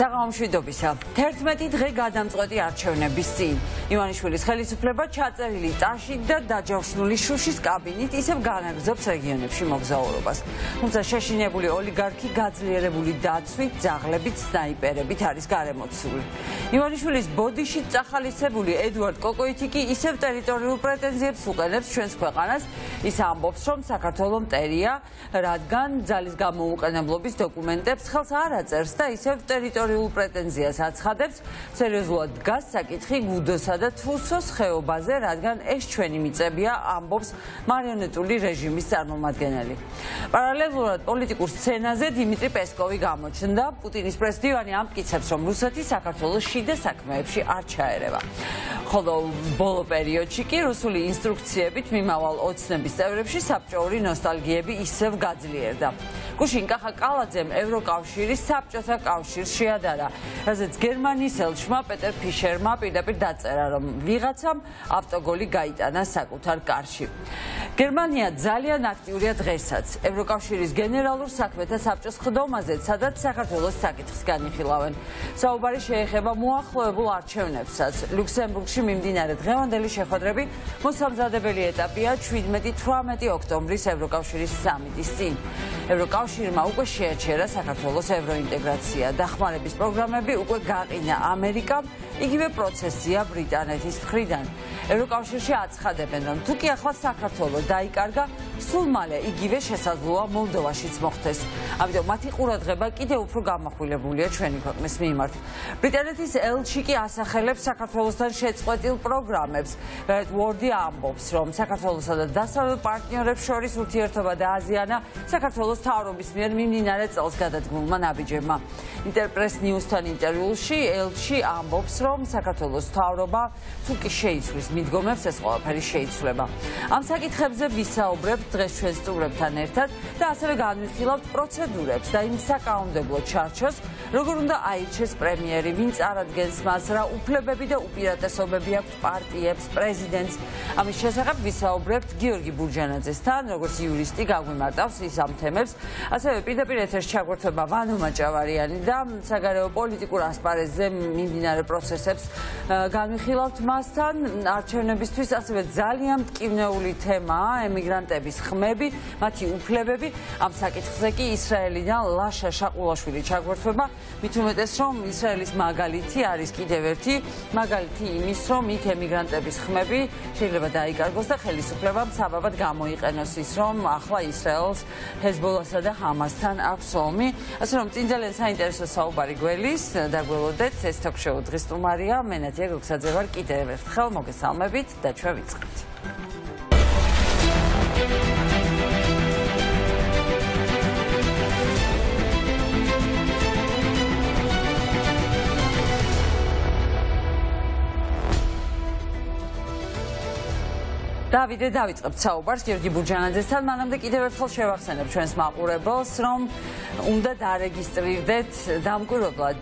საღამომშვიდობისა. 11 დღე გადამწყვეტი არჩევნების წინ. ივანიშვილის ხელისუფლება ჩაწერილი ტაში და დაჯავშნული შუშის კაბინეტ ისევ განაგზობს რეგიონებში მოგზაურობას. თუმცა შეშინებული ოლიგარქი გაძლიერებული დაცვით, ძაღლებით, სნაიპერებით არის გარემოცული. ივანიშვილის ბოდიში წახალისებული ედუარდ კოკოიტი კი ისევ ტერიტორიულ პრეტენზიებს უყენებს ჩვენს ქვეყანას. ის ამბობს, რომ საქართველოს მტერია, რადგან ძალის გამოუყენებლობის დოკუმენტებს ხელს არ აწერს და ისევ ტერიტორიულ ისტორიულ პრეტენზიას აცხადებს, სერიოზულად დგას საკითხი გუდოსა და თუსოს ხეობაზე, რადგან ეს ჩვენი მიწებია, ამბობს მარიონეტული რეჟიმის წარმომადგენელი. პარალელურად პოლიტიკურ სცენაზე დიმიტრი პესკოვი გამოჩნდა. პუტინის პრესდივანი ამტკიცებს, რომ რუსეთი საქართველოს შიდა საქმეებში არ ჩაერევა. ხოლო ბოლო პერიოდში კი რუსული ინსტრუქციებით მიმავალ ოცნების წევრებში საბჭოური ნოსტალგიები ისევ გაძლიერდა. გუშინ კახა კალაძემ ევროკავშირის საბჭოთა კავშირს შეადარა. რაზეც გერმანიის ელჩმა პეტერ ფიშერმა პირდაპირ დაწერა, რომ ვიღაცამ ავტოგოლი გაიტანა საკუთარ კარში. გერმანია ძალიან აქტიურია დღესაც. ევროკავშირის გენერალურ საქმეთა საბჭოს ხდომაზე, სადაც საქართველოს საკითხს განიხილავენ. საუბარი შეეხება მოახლოებულ არჩევნებსაც. ლუქსემბურგში მიმდინარე დღევანდელი შეხვედრები მოსამზადებელი ეტაპია 17-18 ოქტომბრის ევროკავშირის სამიტის წინ. ევროკავშირმა უკვე შეაჩერა საქართველოს ევროინტეგრაცია და ხმარების პროგრამები უკვე გაყინა ამერიკამ, იგივე პროცესია ბრიტანეთის მხრიდან. ევროკავშირში აცხადებენ, რომ თუ კი ახლა საქართველოს დაიკარგა, სულ მალე იგივე შესაძლოა მოლდოვაშიც მოხდეს. ამიტომ მათი ყურადღება კიდევ უფრო გამახვილებულია ჩვენი ქვეყნის მიმართ. ბრიტანეთის ელჩი კი ასახელებს საქართველოსთან შეწყვეტილ პროგრამებს. რაც ვორდი ამბობს, რომ საქართველოსა და დასავლეთ პარტნიორებს შორის ურთიერთობა დააზიანა საქართველოს თავრობის მიერ მიმდინარე წელს გადადგმულმა ნაბიჯებმა. ინტერპრეს ნიუსთან ინტერვიუში ელჩი ამბობს, რომ საქართველოს თავრობა თუ კი შეიცვლის მიდგომებს, ეს ყველაფერი შეიცვლება. ამ საკითხებზე ვისაუბრებთ დღეს ჩვენ სტუმრებთან ერთად და ასევე განვიხილავთ პროცედურებს და იმ საკანონმდებლო ჩარჩოს, როგორ უნდა აირჩეს პრემიერი, ვინ წარადგენს მას, რა უფლებები და უპირატესობები აქვს პარტიებს, პრეზიდენტს. ამის შესახებ ვისაუბრებთ გიორგი ბურჯანაძესთან, როგორც იურისტი გაგვიმარტავს ის ამ თემებს. ასევე პირდაპირ ეთერში ჩაგვერთვება ვანო მაჭავარიანი და საგარეო პოლიტიკურ ასპარეზზე მიმდინარე პროცესებს განვიხილავთ მასთან. არჩევნებისთვის ასევე ძალიან მტკივნეული თემაა ემიგრანტების ხმები, მათი უფლებები. ამ საკითხზე კი ისრაელიდან ლაშა შაყულაშვილი ჩაგვერთვება. მით უმეტეს რომ ისრაელის მაგალითი არის კიდევ ერთი. მაგალითი იმის რომ იქ ემიგრანტების ხმები შეიძლება დაიკარგოს და ხელისუფლებამ საბაბად გამოიყენოს ის რომ ახლა ისრაელს ჰეზბოლასა და ჰამასთან აქვს ომი ასე რომ წინ ძალიან საინტერესო საუბარი გველის. დაგველოდეთ ეს თოქშოუ დღის სტუმარია მე ნათია გოგსაძე ვარ კიდევ ერთხელ მოგესალმებით და ჩვენ ვიწყებთ დავიდე დავიწყებთ საუბარს გიორგი ბუჯანაძესთან. მანამდე კიდევ ერთხელ შევახსენებ ჩვენს მაყურებელს, რომ უნდა დარეგისტრირდეთ დამკვირვებლად,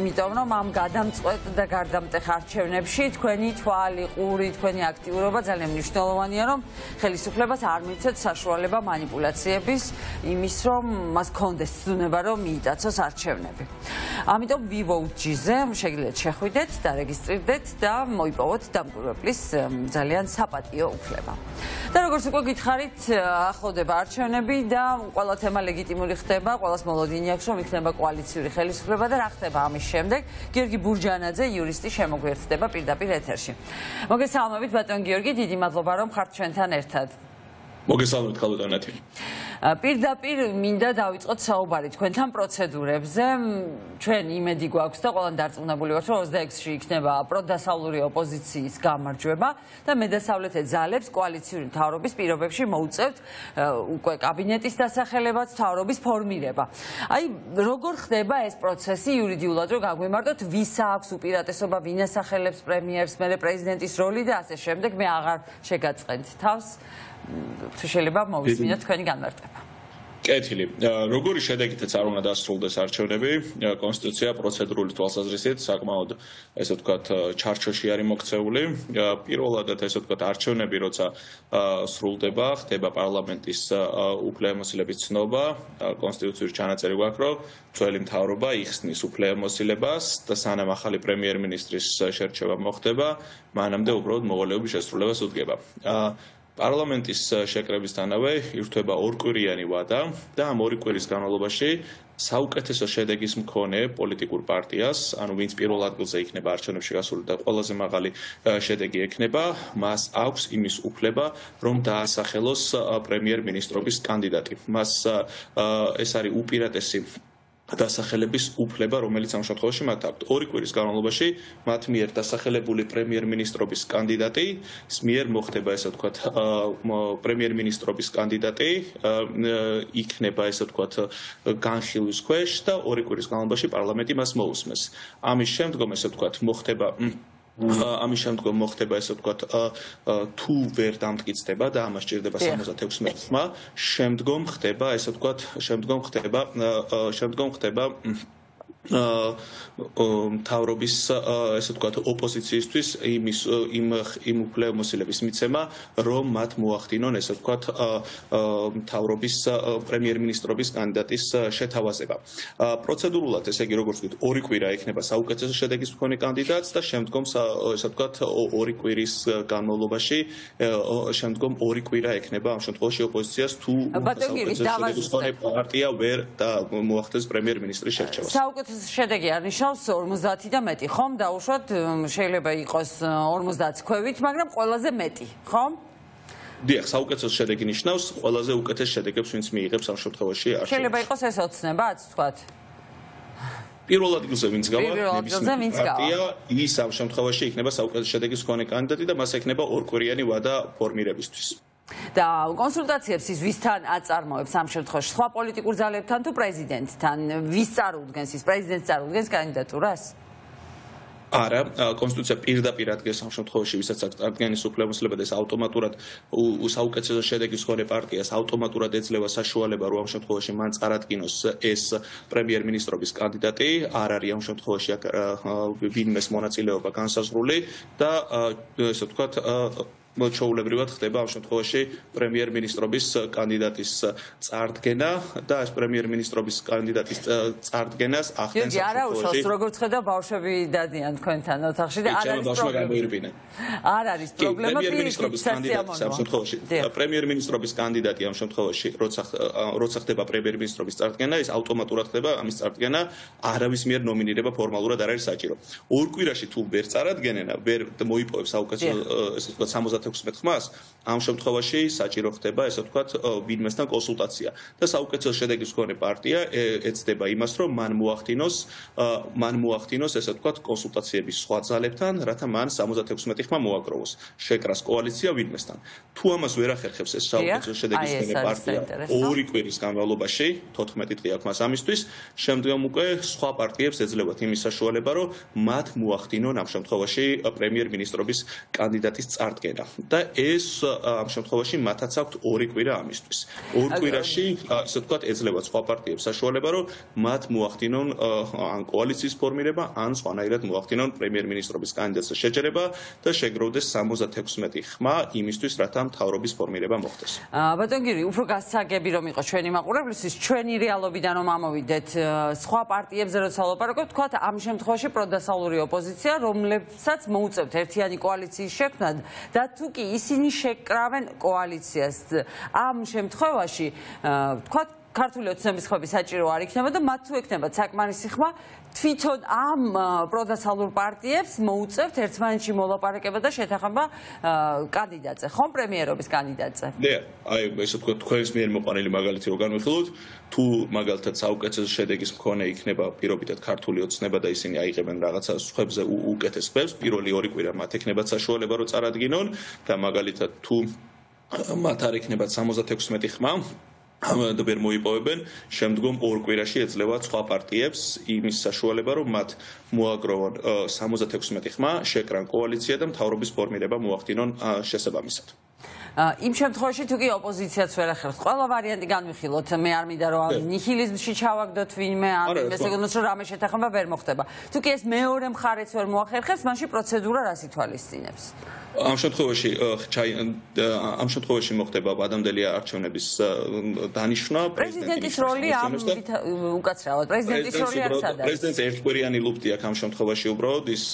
იმიტომ რომ ამ გადამწყვეტ და გარდამტეხ არჩევნებში თქვენი თვალი, ყური, თქვენი აქტიურობა ძალიან მნიშვნელოვანია, რომ ხელისუფლებას არ მიცეთ საშუალება манипуляციების, იმის რომ მას კონდეს ცნება, რომ მიიტაცოს არჩევნები. ამიტომ VVG-ზე შეგიძლიათ შეხვიდეთ, დარეგისტრირდეთ და მოიპოვოთ დამკვირვებლის ძალიან საპატიო უფლება. ითვლება. და როგორც უკვე გითხარით, ახლოვდება არჩევნები და ყველა თემა ლეგიტიმური ხდება, ყველას მოლოდინი აქვს, რომ იქნება კოალიციური ხელისუფლება და რა ხდება ამის შემდეგ. გიორგი ბურჯანაძე, იურისტი, შემოგვერთდება პირდაპირ ეთერში. მოგესალმებით, ბატონ გიორგი, დიდი მადლობა, რომ ხართ ჩვენთან ერთად. მოგესალმებით, ხალხო, პირდაპირ მინდა დავიწყოთ საუბარი თქვენთან პროცედურებზე. ჩვენ იმედი გვაქვს და ყველან დარწმუნებული ვართ, რომ 26-ში იქნება პროდასავლური ოპოზიციის გამარჯვება და მედასავლეთე ძალებს კოალიციური მთავრობის პირობებში მოუწევთ უკვე კაბინეტის დასახელებაც, მთავრობის ფორმირება. აი, როგორ ხდება ეს პროცესი იურიდიულად, რომ გაგვიმარტოთ, ვის აქვს უპირატესობა, ვინ ასახელებს პრემიერს, მერე პრეზიდენტის როლი და ასე შემდეგ, მე აღარ შეგაწყენთ თავს. თუ შეიძლება მოვისმინოთ თქვენი განმარტება. კეთილი. როგორი შედეგითაც არ უნდა დასრულდეს არჩევნები, კონსტიტუცია პროცედურული თვალსაზრისით საკმაოდ ესე ვთქვათ ჩარჩოში არის მოქცეული. პირველადად ესე ვთქვათ არჩევნები როცა სრულდება, ხდება პარლამენტის უფლებამოსილების ცნობა, კონსტიტუციური ჩანაწერი გვაქვს, რომ ძველი მთავრობა იხსნის უფლებამოსილებას და სანამ ახალი პრემიერ-მინისტრის შერჩევა მოხდება, მანამდე უბრალოდ მოვალეობის შესრულებას უდგება. პარლამენტის შეკრებისთანავე ირთვება ორკვირიანი ვადა და ამ ორი კვირის განმავლობაში საუკეთესო შედეგის მქონე პოლიტიკურ პარტიას, ანუ ვინც პირველ ადგილზე იქნება არჩევნებში გასული და ყველაზე მაღალი შედეგი ექნება, მას აქვს იმის უფლება, რომ დაასახელოს პრემიერ-მინისტრობის კანდიდატი. მას ეს არის უპირატესი დასახელების უფლება, რომელიც ამ შემთხვევაში მათ აქვთ. ორი კვირის განმავლობაში მათ მიერ დასახელებული პრემიერ-მინისტრობის კანდიდატი, მიერ მოხდება ესე ვთქვათ, პრემიერ-მინისტრობის კანდიდატი, იქნება ესე ვთქვათ, განხილვის ქვეშ და ორი კვირის განმავლობაში პარლამენტი მას მოусმეს. ამის შემდგომ ესე ვთქვათ, მოხდება ამის შემდგომ მოხდება ესე ვთქვათ თუ ვერ დამტკიცდება და ამას ჭირდება 76 ხმა შემდგომ ხდება ესე ვთქვათ შემდგომ ხდება შემდგომ ხდება მთავრობის ესე ვთქვათ ოპოზიციისთვის იმის იმ იმ უფლებამოსილების მიცემა რომ მათ მოახდინონ ესე ვთქვათ მთავრობის პრემიერ-მინისტრობის კანდიდატის შეთავაზება. პროცედურულად ესე იგი როგორც ვთქვით ორი კვირა ექნება საუკეთესო შედეგის მქონე კანდიდატს და შემდგომ ესე ვთქვათ ორი კვირის განმავლობაში შემდგომ ორი კვირა ექნება ამ შემთხვევაში ოპოზიციას თუ საუკეთესო შედეგის მქონე პარტია ვერ და მოახდენს პრემიერ-მინისტრის შერჩევას. შედეგი არნიშნავს 50 და მეტი, ხომ? დაუშვათ შეიძლება იყოს 50 ქვევით, მაგრამ ყველაზე მეტი, ხომ? დიახ, საუკეთესო შედეგი ნიშნავს ყველაზე უკეთეს შედეგებს, ვინც მიიღებს ამ შემთხვევაში არჩევნებში. შეიძლება იყოს ეს ოცნებაც, თქვათ. პირველ ადგილზე ვინც გავა, გავა. ის ამ შემთხვევაში იქნება საუკეთესო შედეგის მქონე კანდიდატი და მას ექნება ორკვირიანი ვადა ფორმირებისთვის. და კონსულტაციებს ის ვისთან აწარმოებს ამ შემთხვევაში. სხვა პოლიტიკურ ძალებთან თუ პრეზიდენტთან? ვის წარუდგენს ის? პრეზიდენტს წარუდგენს კანდიდატურას? არა კონსტიტუცია პირდაპირ ადგენს ამ შემთხვევაში ვისაც აქვს წარდგენის უფლებამოსილება და ეს ავტომატურად საუკეთესო შედეგის მქონე პარტიას ავტომატურად ეძლევა საშუალება რომ ამ შემთხვევაში მან წარადგინოს ეს პრემიერ-მინისტრობის კანდიდატი. არ არის ამ შემთხვევაში ვინმეს მონაწილეობა განსაზღვრული და ესე ვთქვათ მოჩოულებრივად ხდება ამ შემთხვევაში პრემიერ-მინისტრობის კანდიდატის წარდგენა და ეს პრემიერ-მინისტრობის კანდიდატის წარდგენას ახდენს ამ შემთხვევაში. არა უშავს როგორც ხედა ბავშვები დადიან თქვენთან ოთახში და არ არის პრობლემა. არ არის პრობლემა პრემიერ-მინისტრობის კანდიდატის ამ შემთხვევაში. პრემიერ-მინისტრობის კანდიდატი ამ შემთხვევაში როცა როცა ხდება პრემიერ-მინისტრობის წარდგენა, ის ავტომატურად ხდება ამის წარდგენა არავის მიერ ნომინირება ფორმალურად არ არის საჭირო. ორ კვირაში თუ ვერ წარადგენენ, ვერ მოიპოვებს საუკეთესო ესე ვთქვათ 70 16 ხმას, ამ შემთხვევაში საჭირო ხდება, ესე ვთქვათ, ვინმესთან კონსულტაცია და საუკეთესო შედეგის მქონე პარტია ეცდება იმას, რომ მან მოახდინოს, მან მოახდინოს, ესე ვთქვათ, კონსულტაციების სხვა ძალებთან, რათა მან 76 ხმა მოაგროვოს შეკრას კოალიცია ვინმესთან. თუ ამას ვერ ახერხებს ეს საუკეთესო შედეგის მქონე პარტია ორი კვირის განმავლობაში, 14 დღე აქვს მას ამისთვის, შემდგომ უკვე სხვა პარტიებს ეძლებათ იმის საშუალება, რომ მათ მოახდინონ ამ შემთხვევაში პრემიერ-მინისტრობის კანდიდატის წარდგენა. და ეს ამ შემთხვევაში მათაც აქვთ ორი კვირა ამისთვის. ორ კვირაში, ასე ვთქვათ, ეძლევა სხვა პარტიებს საშუალება, რომ მათ მოახდინონ ან კოალიციის ფორმირება, ან სხვანაირად მოახდინონ პრემიერ-მინისტრობის კანდიდატს შეჯერება და შეგროვდეს 76 ხმა იმისთვის, რათა მთავრობის ფორმირება მოხდეს. ბატონ გირი, უფრო გასაგები რომ იყოს ჩვენი მაყურებლისთვის, ჩვენი რეალობიდან რომ ამოვიდეთ სხვა პარტიებზე როცა ლაპარაკობთ, თქვათ ამ შემთხვევაში პროდასალური ოპოზიცია, რომლებსაც მოუწევთ ერთიანი კოალიციის შექმნა და თუ კი ისინი შეკრავენ კოალიციას. ამ შემთხვევაში თქვა ქართული ოცნების ხმები საჭირო არ იქნება და მათ თუ ექნება საკმარისი ხმა თვითონ ამ პროდასალურ პარტიებს მოუწევთ ერთმანეთში მოლაპარაკება და შეთანხმება კანდიდატზე, ხომ პრემიერობის კანდიდატზე? ნე, აი ესე თქვა თქვენს მიერ მოყანილი მაგალითი რო განვიხილოთ, თუ მაგალითად საუკეთესო შედეგის მქონე იქნება პირობითად ქართული ოცნება და ისინი აიღებენ რაღაცა სხვებზე უკეთეს ხმებს, პირველი ორი კვირა მათ ექნებათ საშუალება რო წარადგინონ და მაგალითად თუ მათ არ ექნებათ 76 ხმა, და ვერ მოიპოვებენ, შემდგომ ორ კვირაში ეძლევა სხვა პარტიებს იმის საშუალება, რომ მათ მოაგროვონ 76 ხმა, შეკრან კოალიცია და მთავრობის ფორმირება მოახდინონ შესაბამისად. იმ შემთხვევაში თუ კი ოპოზიციაც ვერ ახერხს, ყველა ვარიანტი განვიხილოთ. მე არ მინდა რომ ნიჰილიზმში ჩავაგდოთ ვინმე, ან იმეს ეგონოს რომ რამე შეთანხმება ვერ მოხდება. თუ კი ეს მეორე მხარეც ვერ მოახერხებს, მაშინ პროცედურა რას ითვალისწინებს? ამ შემთხვევაში ამ შემთხვევაში მოხდება ადამდელი არჩევნების დანიშნა პრეზიდენტის როლი ამ უკაცრავად. პრეზიდენტის როლი არის სადაც. პრეზიდენტს ერთკვირიანი ლუფტი აქვს ამ შემთხვევაში უბრალოდ. ის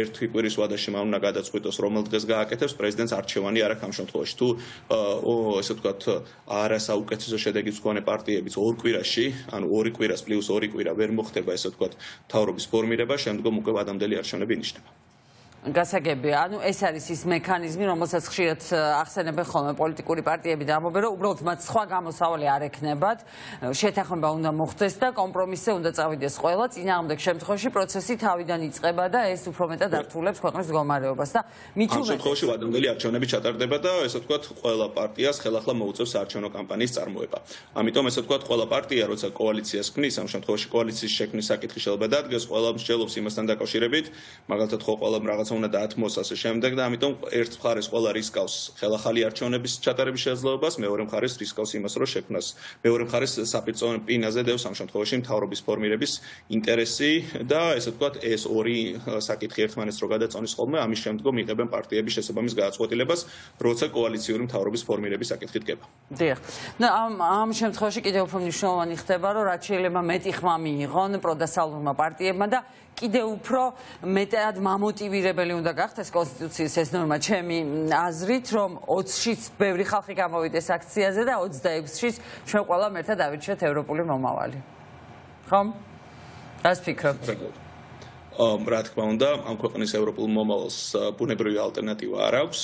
ერთი კვირის ვადაში მან უნდა გადაწყვიტოს რომელ დღეს გააკეთებს პრეზიდენტს არჩევანი არ აქვს ამ შემთხვევაში თუ ესე ვთქვათ არასაუკეთესო შედეგის მქონე პარტიებიც ორ კვირაში ანუ ორი კვირას პლუს ორი კვირა ვერ მოხდება ესე ვთქვათ თავრობის ფორმირება შემდგომ უკვე ადამდელი არჩევნები ინიშნება გასაგები, ანუ ეს არის ის მექანიზმი, რომელსაც ხშირად ახსენებენ ხოლმე პოლიტიკური პარტიები და ამობენ, რომ უბრალოდ მათ სხვა გამოსავალი არ ექნებათ, შეთანხმება უნდა მოხდეს და კომპრომისზე უნდა წავიდეს ყველა, წინააღმდეგ შემთხვევაში პროცესი თავიდან იწყება და ეს უფრო მეტად ართულებს ქვეყნის მდგომარეობას. და მით უმეტეს შემთხვევაში ვადამდელი არჩევნები ჩატარდება და ესე ვთქვათ, ყველა პარტიას ხელახლა მოუწევს საარჩევნო კამპანიის წარმოება. ამიტომ ესე ვთქვათ, ყველა პარტია, როცა კოალიციას ქმნის, ამ შემთხვევაში კოალიციის შექმნის საკითხი შეიძლება დადგეს, ყველა მსჯელობს იმასთან დაკავშირებით, მაგალითად ხო ყველა რაღაც რაღაცა უნდა დაათმოს ასე შემდეგ და ამიტომ ერთ მხარეს ყველა რისკავს ხელახალი არჩევნების ჩატარების შესაძლებლობას, მეორე მხარეს რისკავს იმას, რომ შექმნას მეორე მხარეს საფრთხე პინაზე დევს ამ შემთხვევაში მთავრობის ფორმირების ინტერესი და ესე ვთქვათ, ეს ორი საკითხი ერთმანეთს რო გადაწონის ხოლმე, ამის შემდგომ იღებენ პარტიების შესაბამის გადაწყვეტილებას, როცა კოალიციური მთავრობის ფორმირების საკითხი დგება. დიახ. და ამ ამ შემთხვევაში კიდევ უფრო მნიშვნელოვანი ხდება, რომ რაც შეიძლება მეტი ხმა მიიღონ პროდასალურმა პარტიებმა და კიდევ უფრო მეტად მამოტივირებელი უნდა გახდეს კონსტიტუციის ეს ნორმა ჩემი აზრით რომ 20-შიც ბევრი ხალხი გამოვიდეს აქციაზე და 26-შიც ჩვენ ყველა ერთად ავირჩიოთ ევროპული მომავალი. ხომ? რას ფიქრობთ? რა თქმა უნდა, ამ ქვეყნის ევროპულ მომავალს ბუნებრივი ალტერნატივა არ აქვს.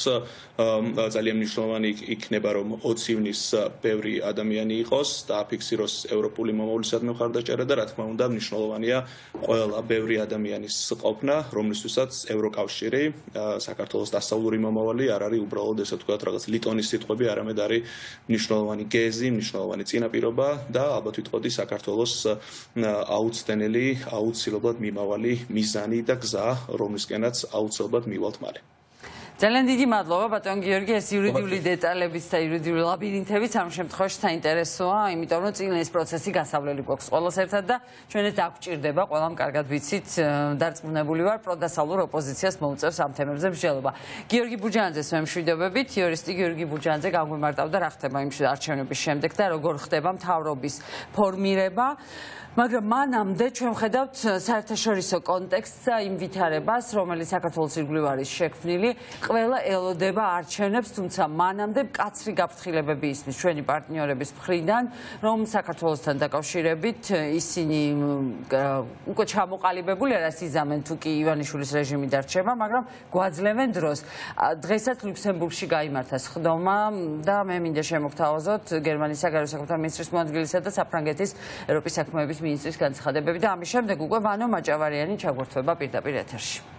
ძალიან მნიშვნელოვანი იქნება, რომ 20 ივნის ბევრი ადამიანი იყოს და აფიქსიროს ევროპული მომავლისადმი მხარდაჭერა და რა თქმა უნდა, მნიშვნელოვანია ყველა ბევრი ადამიანის ყოფნა, რომლისთვისაც ევროკავშირი, საქართველოს დასავლური მომავალი არ არის უბრალოდ ესე ვთქვათ, რაღაც ლიტონის სიტყვები, არამედ არის მნიშვნელოვანი გეზი, მნიშვნელოვანი წინაპირობა და ალბათ ვიტყოდი საქართველოს აუცდენელი, აუცილებლად მიმავალი მიზანი და გზა, რომლისკენაც აუცილებლად მივალთ მალე. ძალიან დიდი მადლობა ბატონ გიორგი, ეს იურიდიული დეტალებიც და იურიდიული ლაბირინთებიც ამ შემთხვევაში საინტერესოა, იმიტომ რომ წინ ეს პროცესი გასავლელი გვაქვს ყოველს ერთად და ჩვენ ეს დაგჭირდება, ყველამ კარგად ვიცით, დარწმუნებული ვარ, პროდასალურ ოპოზიციას მოუწევს ამ თემებზე მსჯელობა. გიორგი ბუჯანაძეს მემშვიდობებით, იურისტი გიორგი ბუჯანაძე გაგვიმარტავდა რა ხდება იმ არჩევნების შემდეგ და როგორ ხდება მთავრობის ფორმირება. მაგრამ მანამდე ჩვენ ხედავთ საერთაშორისო კონტექსტს იმ ვითარებას, რომელიც საქართველოს ირგვლივ არის შექმნილი, ყველა ელოდება არჩევნებს, თუმცა მანამდე კაცრი გაფრთხილებები ისმის ჩვენი პარტნიორების მხრიდან, რომ საქართველოსთან დაკავშირებით ისინი უკვე ჩამოყალიბებული არას იზამენ თუ კი ივანიშვილის რეჟიმი დარჩება, მაგრამ გვაძლევენ დროს. დღესაც ლუქსემბურგში გამართა სხდომა და მე მინდა შემოგთავაზოთ გერმანიის საგარეო საქმეთა მინისტრის მოადგილესა და საფრანგეთის ევროპის საქმეების მინისტრის განცხადებები და ამის შემდეგ უკვე ვანო მაჭავარიანი ჩაგვერთვება პირდაპირ ეთერში.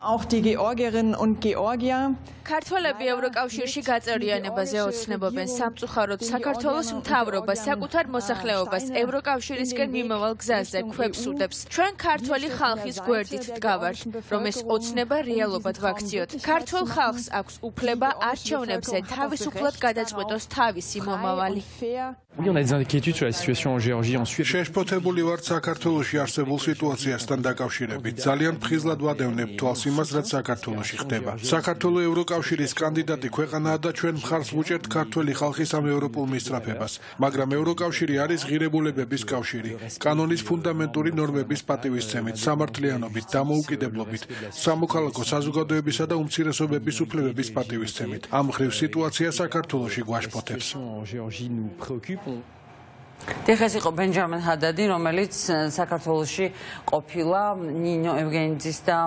Auch die Georgierinnen und Georgier. ქართველები ევროკავშირში გაწერიანებაზე ოცნებობენ სამწუხაროდ საქართველოს მთავრობა საკუთარ მოსახლეობას ევროკავშირისკენ მიმავალ გზაზე ქვებს უდებს. ჩვენ ქართველი ხალხის გვერდით დგავართ, რომ ეს ოცნება რეალობად ვაქციოთ. ქართულ ხალხს აქვს უფლება არჩევნებზე თავისუფლად გადაწყვეტოს თავისი მომავალი. Oui, on a des inquiétudes sur la situation en Géorgie ensuite. შეშფოთებული ვართ საქართველოსი არსებულ სიტუაციასთან დაკავშირებით. ძალიან ფხიზლად ვადევნებ თვალს იმას, რაც საქართველოში ხდება. საქართველოს ევროკავშირის კანდიდატი ქვეყანაა და ჩვენ მხარს ვუჭერთ ქართული ხალხის ამ ევროპულ მისწრაფებას, მაგრამ ევროკავშირი არის ღირებულებების კავშირი, კანონის ფუნდამენტური ნორმების პატივისცემით, სამართლიანობით, დამოუკიდებლობით, სამოქალაქო საზოგადოებისა და უმცირესობების უფლებების პატივისცემით. ამ ხრივ სიტუაცია საქართველოში გვაშფოთებს. დიხეს იყო ბენჯამინ ჰადადი, რომელიც საქართველოსში ყოფილა ნინო ევგენიძის და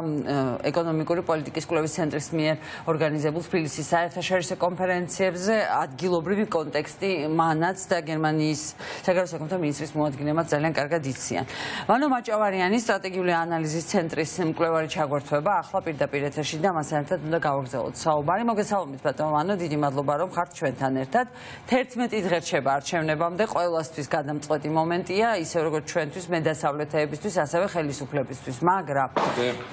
ეკონომიკური პოლიტიკის კვლევის ცენტრის მიერ ორგანიზებულ თბილისის საერთაშორისო კონფერენციებზე ადგილობრივი კონტექსტი მანაც და გერმანიის საგარეო საქმეთა მინისტრის მოადგილემაც ძალიან კარგად იციან. ვანო მაჭავარიანი სტრატეგიული ანალიზის ცენტრის მკვლევარი ჩაგვერთვება ახლა პირდაპირ ეთერში და მას ერთად უნდა გავაგზავნოთ საუბარი. მოგესალმებით ბატონო ვანო, დიდი მადლობა რომ ხართ ჩვენთან ერთად. 11 დღე რჩება არჩევნებამდე ყოველასთვის გადამწყვეტი მომენტია, ისე როგორც ჩვენთვის მედასავლეთეებისთვის, ასევე ხელისუფლებისთვის, მაგრამ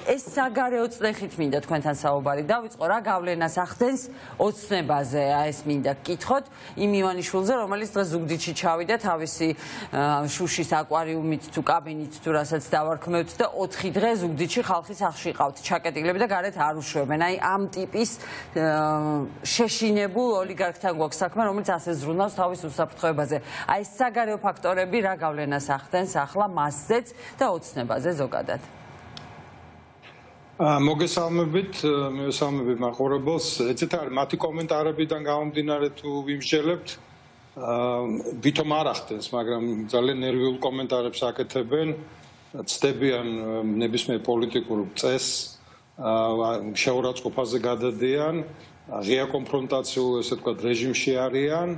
ეს საგარეო წნეხით მინდა თქვენთან საუბარი დავიწყო, რა გავლენას ახდენს ოცნებაზე, აი ეს მინდა გკითხოთ იმ ივანიშვილზე, რომელიც დღეს ზუგდიდში ჩავიდა თავისი შუშის აკვარიუმით თუ კაბინით თუ რასაც დავარქმევთ და 4 დღე ზუგდიდში ხალხის ახში ყავთ ჩაკეტილები და გარეთ არ უშვებენ. აი ამ ტიპის შეშინებულ ოლიგარქთან გვაქვს საქმე, რომელიც ასე ზრუნავს თავის უსაფრთხოებაზე. აი საგარეო ფაქტორები რა გავლენას ახდენს ახლა მასზეც და ოცნებაზე ზოგადად. მოგესალმებით, მოგესალმებით მაყურებელს. ეცეთ არის მათი კომენტარებიდან გამომდინარე თუ ვიმსჯელებთ. აა ვითომ არ ახდენს, მაგრამ ძალიან ნერვიულ კომენტარებს აკეთებენ. ცდებიან ნებისმიერ პოლიტიკურ წესს შეურაცხყოფაზე გადადიან, ღია კონფრონტაციულ ესე თქვა რეჟიმში არიან,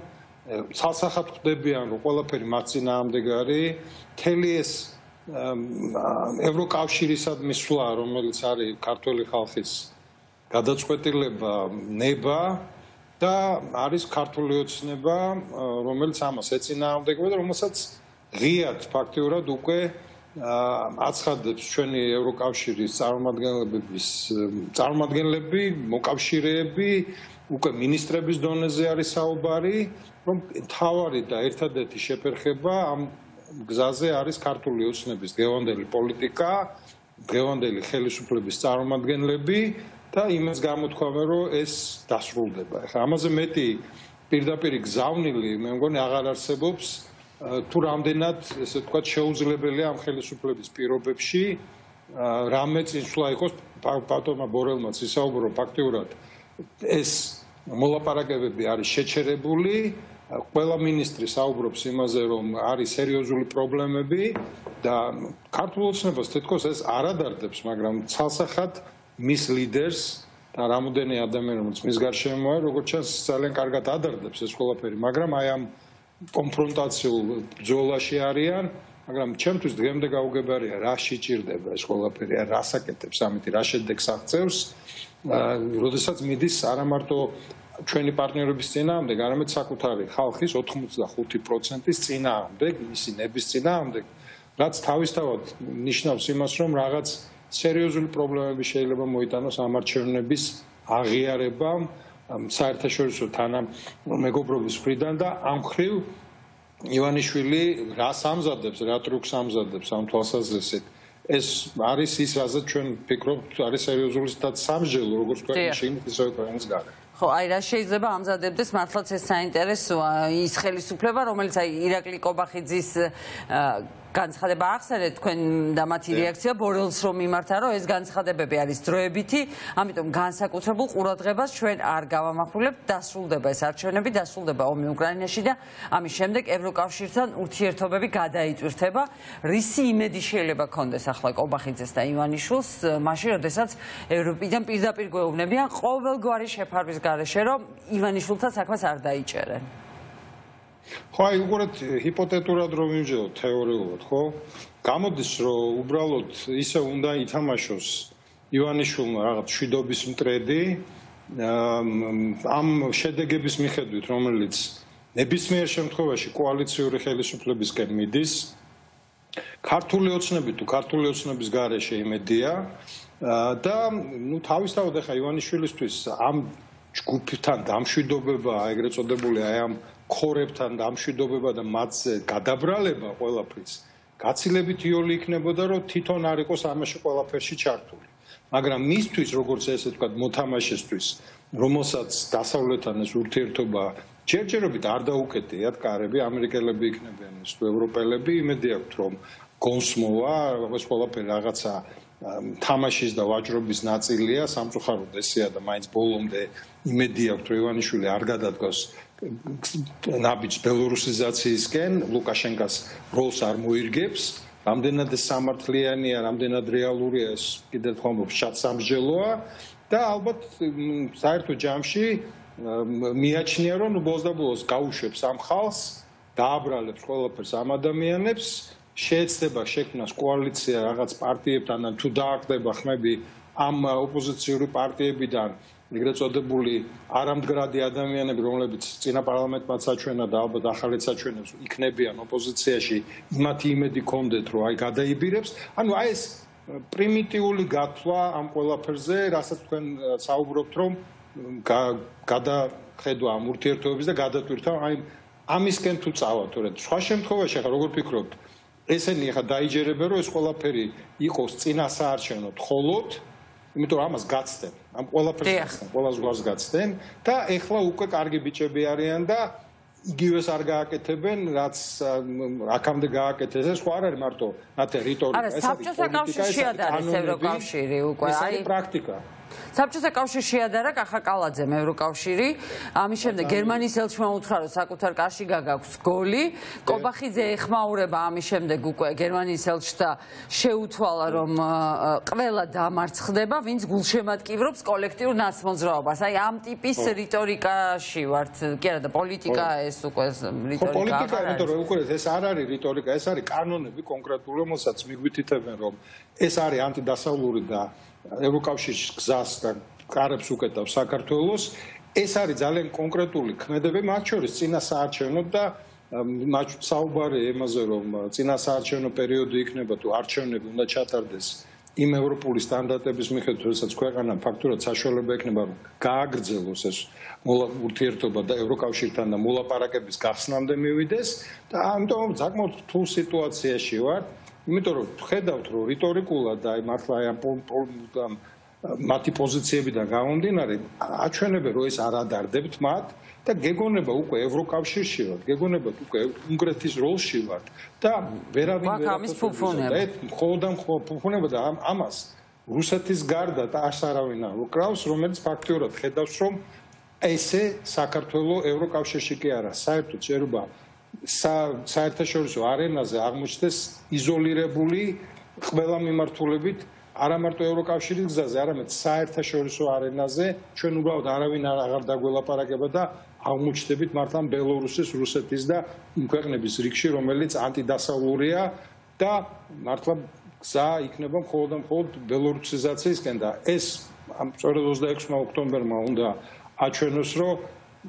ცალსახად ხვდებიან, რომ ყველაფერი მათ წინააღმდეგ არის, თელი ეს ევროკავშირისადმი სვლა, რომელიც არის ქართული ხალხის გადაწყვეტილება, ნება და არის ქართული ოცნება, რომელიც ამას ეწინააღმდეგება და რომელსაც ღიად ფაქტიურად უკვე აცხადებს ჩვენი ევროკავშირის წარმომადგენლების წარმომადგენლები, მოკავშირეები, უკვე ministrების დონეზე არის საუბარი, რომ თავარი და ერთადერთი შეფერხება ამ გზაზე არის ქართული ოცნების გეონდელი პოლიტიკა, გეონდელი ხელისუფლების წარმომადგენლები და იმას გამოთქვამენ, რომ ეს დასრულდება. ახლა ამაზე მეტი პირდაპირ გზავნილი მე მგონი აღარ არსებობს. თუ რამდენად ესე თქვა შეუძლებელია ამ ხელისუფლების პირობებში რამე წინსვლა იყოს პატომა ბორელმაც ისაუბრო ფაქტიურად ეს მოლაპარაკებები არის შეჩერებული ყველა ministri საუბრობს იმაზე რომ არის სერიოზული პრობლემები და ქართულ ოცნებას თითქოს ეს არ ადარდებს მაგრამ ცალსახად მის ლიდერს და რამოდენი ადამიანი რომელიც მის გარშემოა როგორც ჩანს ძალიან კარგად ადარდებს ეს ყველაფერი მაგრამ აი ამ კონფრონტაციულ ბრძოლაში არიან, მაგრამ ჩემთვის დღემდე გაუგებარია რა შეჭirdება ეს ყველაფერი, რა საკეთებს ამით, რა შედეგს აღწევს. როდესაც მიდის არა მარტო ჩვენი პარტნიორების წინააღმდეგ, არამედ საკუთარი ხალხის 85%-ის წინააღმდეგ, მისი ნების წინააღმდეგ, რაც თავისთავად ნიშნავს იმას, რომ რაღაც სერიოზული პრობლემები შეიძლება მოიტანოს ამარჩევნების აღიარებამ. საერთაშორისო თანამეგობრობის მხრიდან და ამ ხრივ ივანიშვილი რა სამზადებს, რა ტრუქს ამზადებს ამ თვალსაზრისით. ეს არის ის, რაზეც ჩვენ ფიქრობთ, არის სერიოზული სტატ სამჟელო, როგორც თქვენ შეიძლება ისე უკრაინის გარე. ხო, აი რა შეიძლება ამზადებდეს მართლაც ეს საინტერესოა ის ხელისუფლება, რომელიც აი ირაკლი კობახიძის განცხადება ახსენეთ თქვენ და მათი რეაქცია ბორელს რომ მიმართა რომ ეს განცხადებები არის დროებითი, ამიტომ განსაკუთრებულ ყურადღებას ჩვენ არ გავამახვილებთ დასრულდება ეს არჩევნები, დასრულდება ომი უკრაინაში და ამის შემდეგ ევროკავშირთან ურთიერთობები გადაიწვირთება. რისი იმედი შეიძლება კონდეს ახლა კობახიძეს და ივანიშვილს, მაშინ როდესაც ევროპიდან პირდაპირ გვეუბნებიან ყოველგვარი შეფარვის გარეშე რომ ივანიშვილთან საქმეს არ დაიჭერენ. ხო აი უყურეთ ჰიპოთეტურად რომ ვიმჯეროთ თეორიულად ხო? გამოდის რომ უბრალოდ ისე უნდა ითამაშოს ივანიშვილმა რაღაც შვიდობის მტრედი ამ შედეგების მიხედვით რომელიც ნებისმიერ შემთხვევაში კოალიციური ხელისუფლებისკენ მიდის. ქართული ოცნები თუ ქართული ოცნების გარეშე იმედია და ნუ თავისთავად ახლა ივანიშვილისთვის ამ ჯგუფთან დამშვიდობება ეგრეთ წოდებული აი ამ ხორებთან დამშვიდობება და მათზე გადაბრალება ყველაფრის გაცილებით იოლი იქნებოდა რომ თვითონ არ იყოს ამაში ყველაფერში ჩართული. მაგრამ მისთვის როგორც ესე თქვა მოთამაშესთვის რომელსაც დასავლეთთან ეს ურთიერთობა ჯერჯერობით არ დაუკეტიათ კარები ამერიკელები იქნებიან ის თუ ევროპელები იმედი აქვთ რომ გონსმოვა ეს ყველაფერი რაღაცა თამაშის და ვაჭრობის ნაწილია სამწუხაროდ ესეა და მაინც ბოლომდე იმედი აქვთ რომ ივანიშვილი არ გადადგოს ნაბიჯ ბელორუსიზაციისკენ ლუკაშენკას როლს არ მოირგებს. რამდენად სამართლიანია რამდენად რეალურია ეს კიდევ თქვა შად სამსჯელოა. და ალბათ საერთო ჯამში მიაჩნია რომ ბოლოს და ბოლოს გაუშვებს ამ ხალხს დააბრალებს ყველაფერს ამ ადამიანებს. შეეცდება შექმნას კოალიცია რაღაც პარტიებთან თუ დააკდება ხმები ამ ოპოზიციური პარტიებიდან ეგრეთ წოდებული არამდგრადი ადამიანები, რომლებიც წინა პარლამენტმა საჩვენა და ალბათ ახალ საჩვენებს იქნებიან ოპოზიციაში, იმათი იმედი კონდეთ, რომ აი გადაიბირებს. ანუ აი ეს პრიმიტიული გათვლა ამ ყველაფერზე, რასაც თქვენ საუბრობთ, რომ გადახედვა ამ ურთიერთობების და გადატვირთა აი ამისკენ თუ წავა, თორე სხვა შემთხვევაში ახლა როგორ ფიქრობთ? ესენი ახლა დაიჯერებენ, რომ ეს ყველაფერი იყოს წინასაარჩევნო თხოლოდ, იმიტომ რომ ამას გაცდენ. ამ ყველაფერს გაცდენ, ყველას გვას გაცდენ და ეხლა უკვე კარგი ბიჭები არიან და იგივეს არ გააკეთებენ, რაც აქამდე გააკეთეს. ეს ხო არ არის მარტო ნათე რიტორიკა, ეს არის პოლიტიკა, ეს არის ევროკავშირი უკვე, აი პრაქტიკა. საბჭოთა კავშირი შეადარა კახაკალაძემ ევროკავშირი. ამის შემდეგ გერმანიის ელჩმა უთხრა რომ საკუთარ კარში გაგაქვს გოლი. კობახიძე ეხმაურება ამის შემდეგ უკვე გერმანიის ელჩთა შეუთვალა რომ ყველა დამარცხდება, ვინც გულშემატკივრობს კოლექტიურ ნაცმოძრაობას. აი ამ ტიპის რიტორიკაში ვართ. კი არა და პოლიტიკა ეს უკვე რიტორიკა. პოლიტიკა, იმიტომ რომ უკვე ეს არ არის რიტორიკა, ეს არის კანონები კონკრეტული, რომელსაც მიგვითითებენ რომ ეს არის ანტიდასავლური და ევროკავშირის გზას და კარებს უკეთავს საქართველოს ეს არის ძალიან კონკრეტული ქმედებები მათ შორის წინა საარჩევნო და მათ საუბარი ემაზე რომ წინა საარჩევნო პერიოდი იქნება თუ არჩევნები უნდა ჩატარდეს იმ ევროპული სტანდარტების მიხედვით როდესაც ქვეყანა ფაქტურად საშუალება ექნება რომ გააგრძელოს ეს ურთიერთობა და ევროკავშირთან და მოლაპარაკების გახსნამდე მივიდეს და ამიტომ საკმაოდ რთულ სიტუაციაში ვარ იმიტომ რომ ხედავთ რომ რიტორიკულად და აი მართლა აი ამ მათი პოზიციებიდან გამომდინარე აჩვენებენ რომ ეს არ ადარდებთ მათ და გეგონება უკვე ევროკავშირში ვართ გეგონება უკვე კონკრეტის როლში ვართ და ვერავინ ვერ ფუფუნება. ხოდამ ფუფუნება და ამას რუსეთის გარდა და არც არავინ არ უკრავს რომელიც ფაქტიურად ხედავს რომ ესე საქართველოს ევროკავშირში კი არა საერთოდ შეიძლება საერთაშორისო არენაზე აღმოჩნდეს იზოლირებული ყველა მიმართულებით არა მარტო ევროკავშირის გზაზე, არამედ საერთაშორისო არენაზე. ჩვენ უბრალოდ არავინ აღარ დაგველაპარაკება და აღმოჩნდებით მართლა ბელორუსის, რუსეთის და იმ ქვეყნების რიგში, რომელიც ანტიდასავლურია და მართლა გზა იქნება მხოლოდ და მხოლოდ ბელორუსიზაციისკენ და ეს ამ სწორედ 26 ოქტომბერმა უნდა აჩვენოს, რომ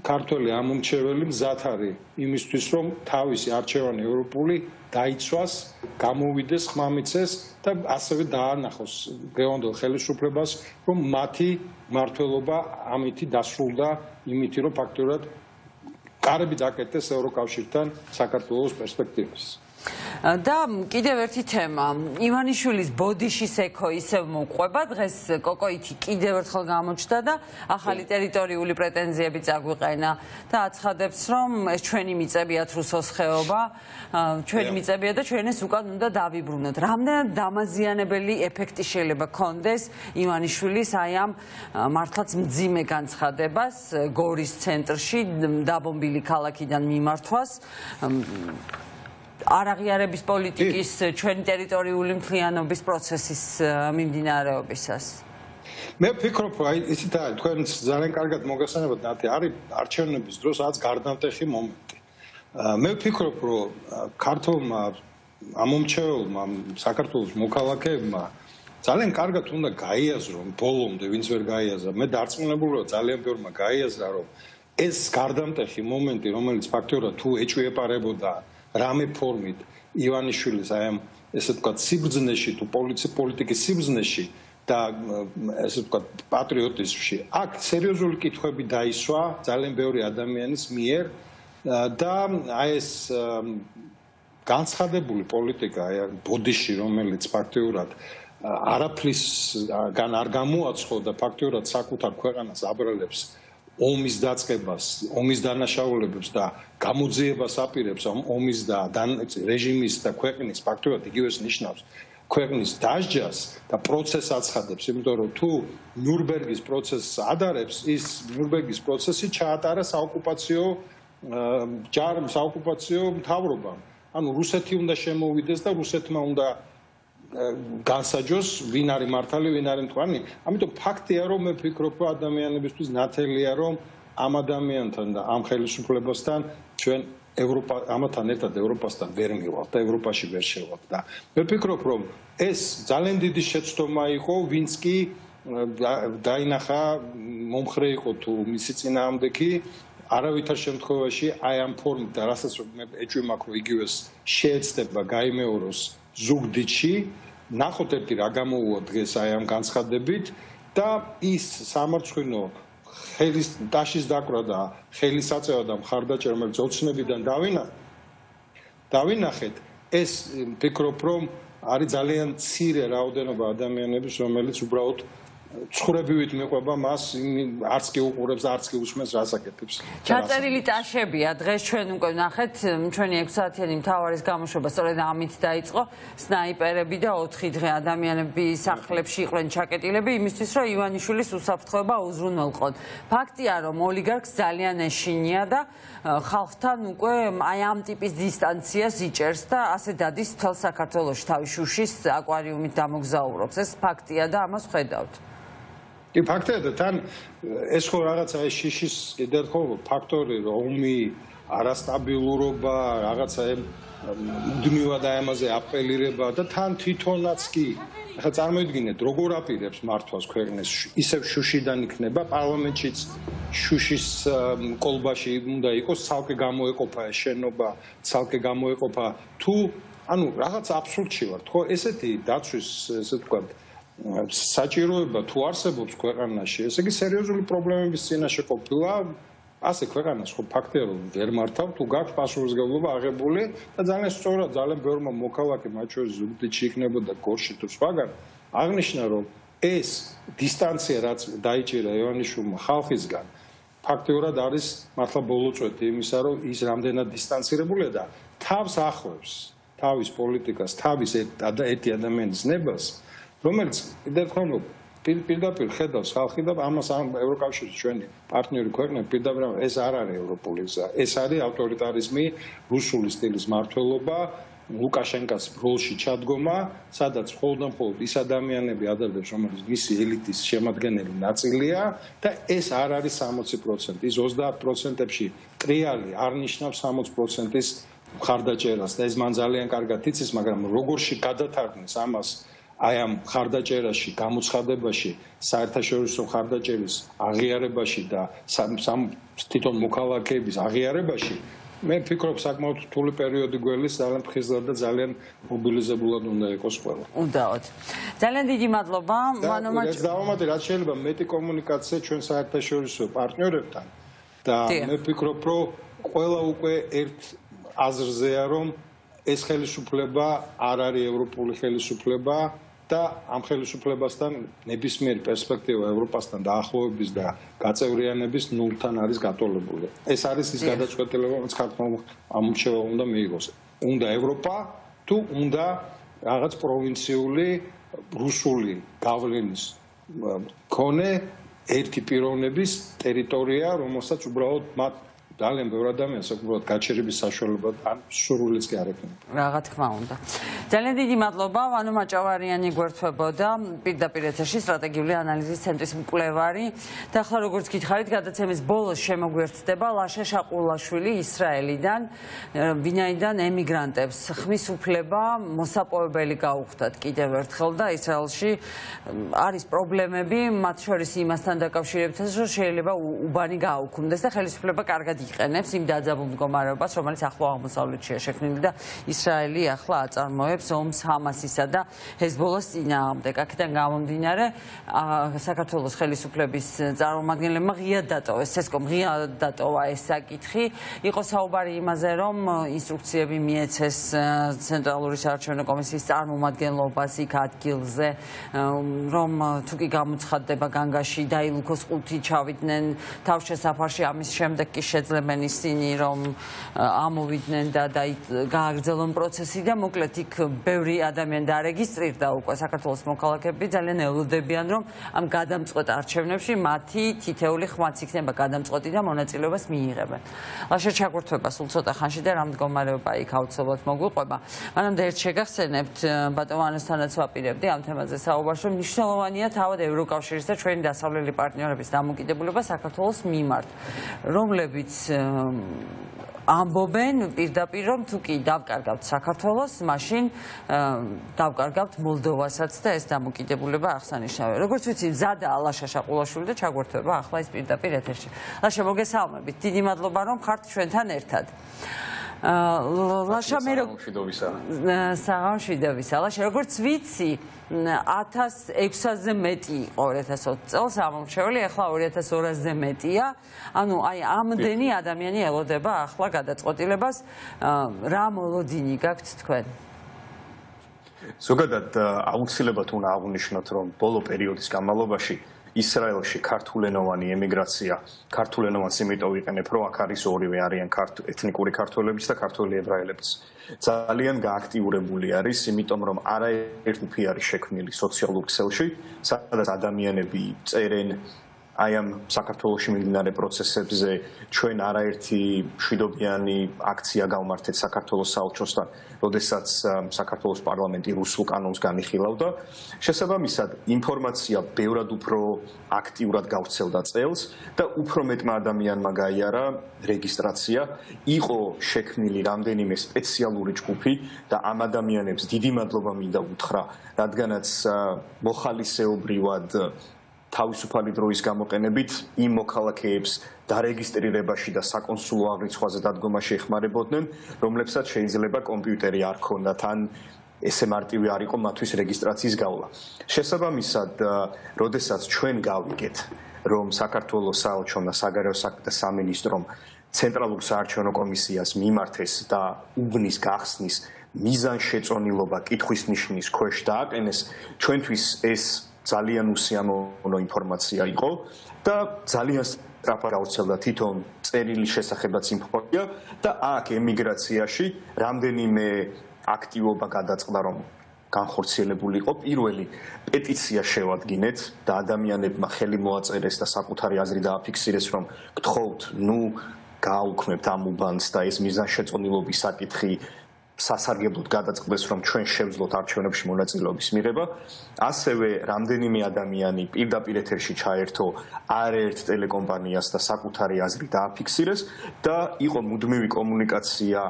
ქართველი ამომრჩეველი მზად არის იმისთვის რომ თავისი არჩევანი ევროპული დაიცვას, გამოვიდეს ხმამიცეს და ასევე დაანახოს გეონდელ ხელისუფლებას რომ მათი მართლობა ამითი დასრულდა იმითი რომ ფაქტურად კარები დაკეტეს ევროკავშირთან საქართველოს პერსპექტივას. და კიდევ ერთი თემა. ივანიშვილის ბოდიშის ეკო ისევ მოყვება. დღეს კოკოითი კიდევ ერთხელ გამოჩნდა და ახალი ტერიტორიული პრეტენზიები წაგვიყენა. და აცხადებს რომ ეს ჩვენი მიწებია თრუსოს ხეობა ჩვენი მიწებია და ჩვენ ეს უკან უნდა დავიბრუნოთ. რამდენად დამაზიანებელი ეფექტი შეიძლება კონდეს ივანიშვილის აი ამ მართლაც მძიმე განცხადებას გორის ცენტრში დაბომბილი ქალაქიდან მიმართვას არაღიარების პოლიტიკის ჩვენი ტერიტორიული მთლიანობის პროცესის მიმდინარეობისას. მე ვფიქრობ, აი ისეთ არის, თქვენ ძალიან კარგად მოგესალმებათ, ნათი, არის არჩევნების დროს რაც გარდამტეხი მომენტი. მე ვფიქრობ, რომ ქართულმა ამომრჩეველმა საქართველოს მოქალაქეებმა ძალიან კარგად უნდა გაიაზრონ ბოლომდე, ვინც ვერ გაიაზრა. მე დარწმუნებული ვარ, ძალიან ბევრმა გაიაზრა, რომ ეს გარდამტეხი მომენტი, რომელიც ფაქტობრივად თუ ეჭვიეპარებოდა რამე ფორმით ივანიშვილის აი ამ ესე ვთქვათ სიბრძნეში თუ პოლიტიკის სიბრძნეში და ესე ვთქვათ პატრიოტიზმში აქ სერიოზული კითხვები დაისვა ძალიან ბევრი ადამიანის მიერ და აი ეს განცხადებული პოლიტიკა აი ბოდიში რომელიც ფაქტიურად არაფრის გან არ გამოაცხო და ფაქტიურად საკუთარ ქვეყანას აბრალებს ომის დაწყებას, ომის დანაშაულებებს და გამოძიებას აპირებს ომის და რეჟიმის და ქვეყნის ფაქტობრივად იგივეს ნიშნავს ქვეყნის დასჯას და პროცესს აცხადებს, იმიტომ რომ თუ ნიურნბერგის პროცესს ადარებს, ის ნიურნბერგის პროცესი ჩაატარა საოკუპაციო ჯარმა, საოკუპაციო მთავრობამ. ანუ რუსეთი უნდა შემოვიდეს და რუსეთმა უნდა განსაჯოს ვინ არის მართალი, ვინ არის მტყარი. ამიტომ ფაქტია, რომ მე ვფიქრობ, რომ ადამიანებისთვის ნათელია, რომ ამ ადამიანთან და ამ ხელისუფლებასთან ჩვენ ევროპა ამათან ერთად ევროპასთან ვერ მივალთ და ევროპაში ვერ შევალთ და მე ვფიქრობ, რომ ეს ძალიან დიდი შეცდომა იყო, ვინც კი დაინახა მომხრე იყო თუ მისი წინააღმდეგი არავითარ შემთხვევაში აი ამ ფორმით და რასაც მე ეჭვი მაქვს რომ იგივეს შეეცდება გაიმეოროს ზუგდიდში ნახოთ ერთი რა გამოუვა დღეს აი ამ განცხადებით და ის სამარცხინო ხელის დაშის დაკვრა და ხელის აწევა და მხარდაჭერა მე ძოცნებიდან დავინა დავინახეთ ეს ფიქრობ რომ არის ძალიან ცირე რაოდენობა ადამიანების რომელიც უბრალოდ ცხრებივით მეყვება მას არც კი უყურებს არც კი უსმენს რასაკეთებს ჩაწერილი ტაშებია. დღეს ჩვენ უკვე ნახეთ ჩვენი 6 საათიანი მთავარის გამოშვება სწორედ ამით დაიწყო. სნაიპერები და 4 დღე ადამიანები სახლებში იყვნენ ჩაკეტილები იმისთვის რომ ივანიშვილის უსაფრთხოება უზრუნველყონ ფაქტია რომ ოლიგარქს ძალიან ეშინია და ხალხთან უკვე აი ამ ტიპის დისტანციას იჭერს და ასე დადის თელ საქართველოს თავი შუშის აკვარიუმით დამოგზაურობს. ეს ფაქტია და ამას ხედავთ კი ფაქტია და თან ეს ხო რაღაცა ეს შიშის კიდე ერთხელ ფაქტორი რომ ომი არასტაბილურობა რაღაცა ამ მუდმივად აი ამაზე აპელირება და თან თვითონაც კი ახლა წარმოიდგინეთ როგორ აპირებს მართვას ქვეყნეს ისევ შუშიდან იქნება პარლამენტშიც შუშის კოლბაში უნდა იყოს ცალკე გამოეყოფა შენობა ცალკე გამოეყოფა თუ ანუ რაღაც აბსურდში ვარ ხო? ესეთი დაცვის ესე ვთქვათ საჭიროება თუ არსებობს ქვეყანაში, ესე იგი სერიოზული პრობლემების წინაშე ყოფილა, ასე ქვეყანას ხო ფაქტია რომ ვერ მართავ თუ გაქვს პასუხისგებლობა აღებული და ძალიან სწორად ძალიან ბევრმა მოქალაქე მათ შორის ზუგდიდში იქნებოდა გორში თუ სხვაგან აღნიშნა რომ ეს დისტანცია რაც დაიჭირა ევანიშვილმა ხალხისგან ფაქტიურად არის მართლა ბოლო წვეთი იმისა რომ ის რამდენად დისტანცირებულია და თავს ახლავს თავის პოლიტიკას თავის ერთი ადამიანის ნებას რომელიც კიდევ ერთხელ პირდაპირ ხედავს ხალხი და ამას ამ ევროკავშირის ჩვენი პარტნიორი ქვეყნები პირდაპირ ეს არ არის ევროპული ეს არის ავტორიტარიზმი რუსული სტილის მართლობა ლუკაშენკას როლში ჩადგომა სადაც მხოლოდ მხოლოდ ის ადამიანები ადარდებს რომელიც მისი ელიტის შემადგენელი ნაწილია და ეს არ არის 60% ის 30%-ებში ტრიალი არ ნიშნავს 60%-ის მხარდაჭერას და ეს მან ძალიან კარგად იცის მაგრამ როგორში გადათარგმნეს ამას აი ამ ხარდაჭერაში, გამოცხადებაში, საერთაშორისო ხარდაჭერის აღიარებაში და სამ თვითონ მოქალაქეების აღიარებაში მე ვფიქრობ საკმაოდ რთული პერიოდი გველის ძალიან ფხიზლად და ძალიან მობილიზებულად უნდა იყოს ყველა. უნდაოდ. ძალიან დიდი მადლობა მანომაჭ. ეს დავამატე რაც შეიძლება მეტი კომუნიკაცია ჩვენ საერთაშორისო პარტნიორებთან და მე ვფიქრობ რომ ყველა უკვე ერთ აზრზეა რომ ეს ხელისუფლება არ არის ევროპული ხელისუფლება და ამ ხელისუფლებასთან ნებისმიერი პერსპექტივა ევროპასთან დაახლოების და გაწევრიანების ნულთან არის გატოლებული. ეს არის ის გადაწყვეტილება, რომელიც ქართულ ამუშევა უნდა მიიღოს. უნდა ევროპა თუ უნდა რაღაც პროვინციული რუსული გავლენის კონე ერთი პიროვნების ტერიტორია, რომელსაც უბრალოდ მათ ძალიან ბევრი ადამიანს უბრალოდ გაჩერების საშუალება ან სურვილიც კი არ ექნება. რაღა თქმა უნდა. ძალიან დიდი მადლობა ვანო მაჭავარიანი გვერდთვებოდა პირდაპირ ეთერში სტრატეგიული ანალიზის ცენტრის მკვლევარი და ახლა როგორც გითხარით გადაცემის ბოლოს შემოგვერთდება ლაშა შაყულაშვილი ისრაელიდან ვინაიდან ემიგრანტებს ხმის უფლება მოსაპოვებელი გაუხდათ კიდევ ერთხელ და ისრაელში არის პრობლემები მათ შორის იმასთან დაკავშირებით რომ შეიძლება უბანი გააუქმდეს და ხელისუფლება კარგად იყენებს იმ დაძაბულ მდგომარეობას, რომელიც ახლო აღმოსავლეთშია შექმნილი და ისრაელი ახლა აწარმოებს ომს ჰამასისა და ჰეზბოლას წინააღმდეგ. აქედან გამომდინარე, საქართველოს ხელისუფლების წარმომადგენლებმა ღიად დატოვეს, ცესკომ ღიად დატოვა ეს საკითხი. იყო საუბარი იმაზე, რომ ინსტრუქციები მიეცეს ცენტრალური საარჩევნო კომისიის წარმომადგენლობას იქ ადგილზე, რომ თუ კი გამოცხადდება განგაში დაილუქოს ყუთი ჩავიდნენ თავშესაფარში ამის შემდეგ კი შეძლება შეძლებენ ისინი რომ ამოვიდნენ და გააგრძელონ პროცესი და მოკლედ იქ ბევრი ადამიანი დარეგისტრირდა უკვე საქართველოს მოქალაქეები ძალიან ელოდებიან რომ ამ გადამწყვეტ არჩევნებში მათი თითეული ხმაც იქნება გადამწყვეტი და მონაწილეობას მიიღებენ. ლაშა ჩაკურთვება სულ ცოტა ხანში და რამ მდგომარეობა იქ აუცილებლად მოგვიყვება. მანამდე ერთ შეგახსენებთ ბატონანესთანაც ვაპირებდი ამ თემაზე საუბარს რომ მნიშვნელოვანია თავად ევროკავშირის და ჩვენი დასავლელი პარტნიორების დამოკიდებულება საქართველოს მიმართ რომლებიც ამბობენ პირდაპირ რომ თუ კი დავკარგავთ საქართველოს, მაშინ დავკარგავთ მოლდოვასაც და ეს დამოკიდებულება აღსანიშნავია. როგორც ვიცი, ზადა ალაშა შაყულაშვილი და ჩაგვერთვება ახლა ეს პირდაპირ ეთერში. ლაშა მოგესალმებით. დიდი მადლობა რომ ხართ ჩვენთან ერთად. ლაშა მე როგორ საღამშვიდობისა. ლაშა როგორც ვიცი, 1600-ზე მეტი იყო 2020 წელს ამომრჩეველი, ახლა 2200-ზე მეტია. ანუ აი ამდენი ადამიანი ელოდება ახლა გადაწყვეტილებას. რა მოლოდინი გაქვთ თქვენ? ზოგადად აუცილებლად უნდა აღვნიშნოთ, რომ ბოლო პერიოდის განმავლობაში ისრაელში ქართულენოვანი ემიგრაცია, ქართულენოვანს იმიტომ ვიყენებ, რომ აქ არის ორივე არიან ეთნიკური ქართველებიც და ქართველი ებრაელებიც. ძალიან გააქტიურებული არის, იმიტომ რომ არაერთი ფი არის შექმნილი სოციალურ ქსელში, სადაც ადამიანები წერენ აი ამ საქართველოსში მიმდინარე პროცესებზე ჩვენ არაერთი მშვიდობიანი აქცია გავმართეთ საქართველოს საელჩოსთან, როდესაც საქართველოს პარლამენტი რუსულ კანონს განიხილავდა. შესაბამისად, ინფორმაცია ბევრად უფრო აქტიურად გავრცელდა წელს და უფრო მეტმა ადამიანმა გაიარა რეგისტრაცია. იყო შექმნილი რამდენიმე სპეციალური ჯგუფი და ამ ადამიანებს დიდი მადლობა მინდა უთხრა, რადგანაც მოხალისეობრივად თავისუფალი დროის გამოყენებით იმ მოქალაქეებს დარეგისტრირებაში და საკონსულო აღრიცხვაზე დადგომაში ეხმარებოდნენ, რომლებსაც შეიძლება კომპიუტერი არ ქონდათ ან ესე მარტივი არ იყო მათთვის რეგისტრაციის გავლა. შესაბამისად, როდესაც ჩვენ გავიგეთ, რომ საქართველოს საელჩომ და საგარეო საქმეთა სამინისტრომ ცენტრალურ საარჩევნო კომისიას მიმართეს და უბნის გახსნის მიზანშეწონილობა კითხვის ნიშნის ქვეშ დააყენეს, ჩვენთვის ეს ძალიან უსიამოვნო ინფორმაცია იყო და ძალიან სწრაფად გავრცელდა თვითონ წერილი შესახებაც ინფორმაცია და აქ ემიგრაციაში რამდენიმე აქტივობა გადაწყდა რომ განხორციელებული იყო პირველი პეტიცია შევადგინეთ და ადამიანებმა ხელი მოაწერეს და საკუთარი აზრი დააფიქსირეს რომ გთხოვთ ნუ გააუქმებთ ამ უბანს და ეს მიზანშეწონილობის საკითხი სასარგებლოდ გადაწყდეს რომ ჩვენ შევძლოთ არჩევნებში მონაწილეობის მიღება. ასევე რამდენიმე ადამიანი პირდაპირ ეთერში ჩაერთო არაერთ ტელეკომპანიას და საკუთარი აზრი დააფიქსირეს და იყო მუდმივი კომუნიკაცია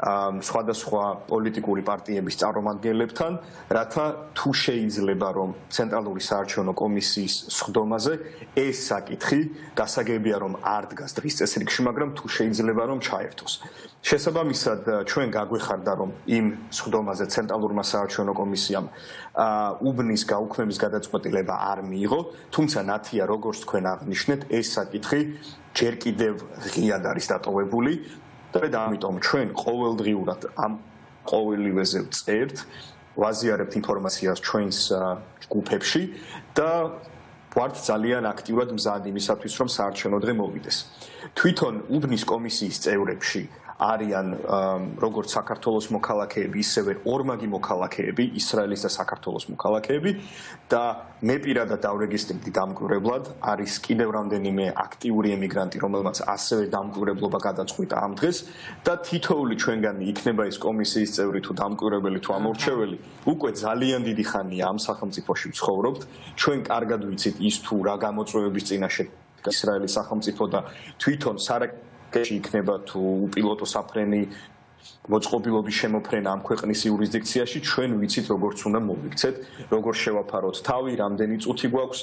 სხვადასხვა პოლიტიკური პარტიების წარმომადგენლებთან, რათა თუ შეიძლება რომ ცენტრალური საარჩევნო კომისიის სხდომაზე ეს საკითხი გასაგებია რომ არ დგას დღის წესრიგში, მაგრამ თუ შეიძლება რომ ჩაერთოს. შესაბამისად, ჩვენ გაგვეხარდა რომ იმ სხდომაზე ცენტრალურმა საარჩევნო კომისიამ უბნის გაუქმების გადაწყვეტილება არ მიიღო, თუმცა ნათია როგორც თქვენ აღნიშნეთ, ეს საკითხი ჯერ კიდევ ღიად არის დატოვებული და ამიტომ ჩვენ ყოველდღიურად ამ ყოველივეზე წერთ, ვაზიარებთ ინფორმაციას ჩვენს ჯგუფებში და ვართ ძალიან აქტიურად მზად იმისათვის, რომ საარჩევნო დღე მოვიდეს. თვითონ უბნის კომისიის წევრებში არიან როგორც საქართველოს მოქალაქეები, ისევე ორმაგი მოქალაქეები, ისრაელის და საქართველოს მოქალაქეები და მე პირადად დავრეგისტრირდი დამკვირვებლად, არის კიდევ რამდენიმე აქტიური ემიგრანტი, რომელმაც ასევე დამკვირვებლობა გადაწყვიტა ამ დღეს და თითოეული ჩვენგანი იქნება ეს კომისიის წევრი თუ დამკვირვებელი თუ ამორჩეველი, უკვე ძალიან დიდი ხანია ამ სახელმწიფოში ვცხოვრობთ. ჩვენ კარგად ვიცით ის თუ რა გამოწვევების წინაშე ისრაელის სახელმწიფო და თვითონ სარაკ კეში იქნება თუ უპილოტო საფრენი მოწყობილობის შემოფრენა ამ ქვეყნის იურისდიქციაში ჩვენ ვიცით როგორც უნდა მოვიქცეთ როგორ შევაფაროთ თავი რამდენი წუთი გვაქვს